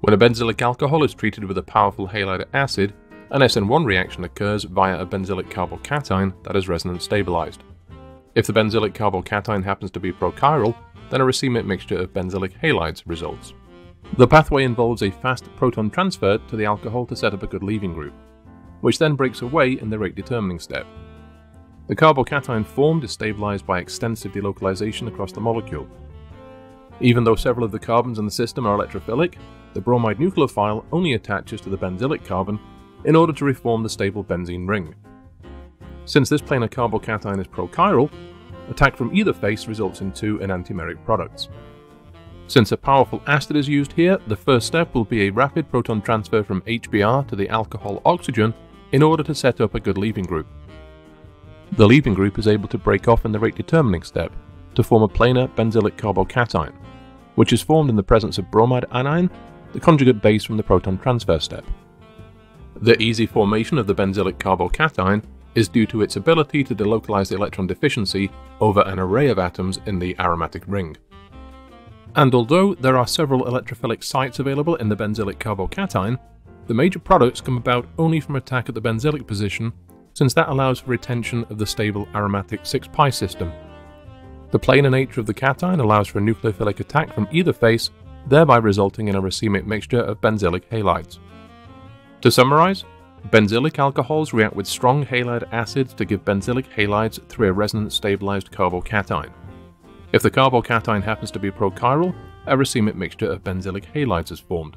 When a benzylic alcohol is treated with a powerful halide acid, an SN1 reaction occurs via a benzylic carbocation that is resonance stabilized. If the benzylic carbocation happens to be prochiral, then a racemic mixture of benzylic halides results. The pathway involves a fast proton transfer to the alcohol to set up a good leaving group, which then breaks away in the rate determining step. The carbocation formed is stabilized by extensive delocalization across the molecule. Even though several of the carbons in the system are electrophilic, the bromide nucleophile only attaches to the benzylic carbon in order to reform the stable benzene ring. Since this planar carbocation is prochiral, attack from either face results in two enantiomeric products. Since a powerful acid is used here, the first step will be a rapid proton transfer from HBr to the alcohol oxygen in order to set up a good leaving group. The leaving group is able to break off in the rate determining step to form a planar benzylic carbocation, which is formed in the presence of bromide anion, the conjugate base from the proton transfer step. The easy formation of the benzylic carbocation is due to its ability to delocalize the electron deficiency over an array of atoms in the aromatic ring. And although there are several electrophilic sites available in the benzylic carbocation, the major products come about only from attack at the benzylic position since that allows for retention of the stable aromatic 6-pi system. The planar nature of the cation allows for a nucleophilic attack from either face, thereby resulting in a racemic mixture of benzylic halides. To summarize, benzylic alcohols react with strong halide acids to give benzylic halides through a resonance stabilized carbocation. If the carbocation happens to be prochiral, a racemic mixture of benzylic halides is formed.